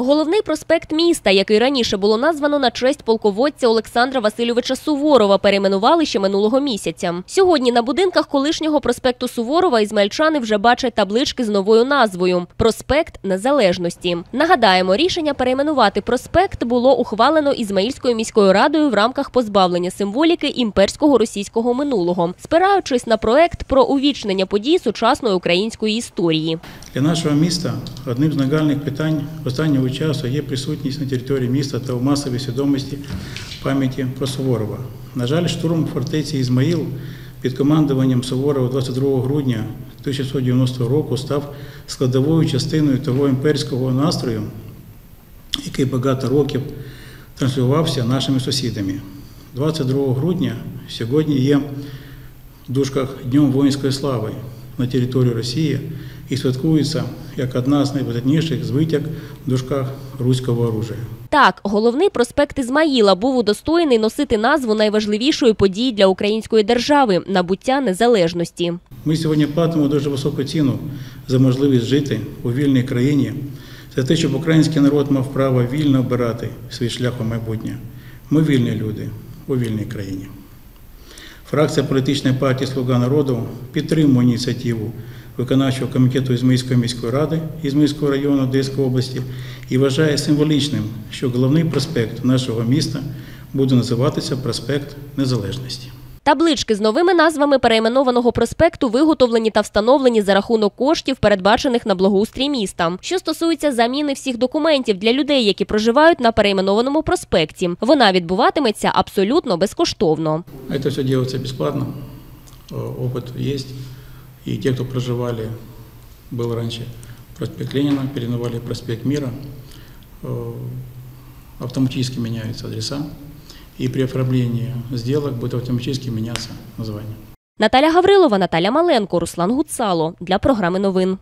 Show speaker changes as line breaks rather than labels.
Головний проспект міста, який раніше було названо на честь полководця Олександра Васильовича Суворова, перейменували ще минулого місяця. Сьогодні на будинках колишнього проспекту Суворова ізмельчани вже бачать таблички з новою назвою Проспект Незалежності. Нагадаємо, рішення перейменувати проспект було ухвалено Ізмаїльською міською радою в рамках позбавлення символіки імперського російського минулого, спираючись на проект про увічнення подій сучасної української історії.
Для нашого міста одним з нагальних питань останнього часу є присутність на території міста та в масовій свідомості пам'яті про Суворова. На жаль, штурм фортеці Ізмаїл під командуванням Суворова 22 грудня 1690 року став складовою частиною того імперського настрою, який багато років транслювався нашими сусідами. 22 грудня сьогодні є в дужках Днем воїнської слави на території Росії і святкується як одна з найвидатніших звитяг в дужках руського оружия.
Так, головний проспект Ізмаїла був удостоєний носити назву найважливішої події для української держави набуття незалежності.
Ми сьогодні платимо дуже високу ціну за можливість жити у вільній країні, за те, щоб український народ мав право вільно обирати свій шлях у майбутнє. Ми вільні люди у вільній країні. Фракція політичної партії Слуга народу підтримує ініціативу виконавчого комітету Ізмийської міської ради Ізмийського району Одеської області і вважає символічним, що головний проспект нашого міста буде називатися Проспект Незалежності.
Таблички з новими назвами перейменованого проспекту виготовлені та встановлені за рахунок коштів, передбачених на благоустрій міста. Що стосується заміни всіх документів для людей, які проживають на перейменованому проспекті, вона відбуватиметься абсолютно безкоштовно.
Это все делается бесплатно, Э, опыт есть. И те, кто проживали, был раньше проспект Ленина, переименовали проспект Мира, э, автоматически меняются адреса. И при оформлении сделок будет автоматически меняться название.
Наталя Гаврилова, Наталя Маленко, Руслан Гуцало для програми новин.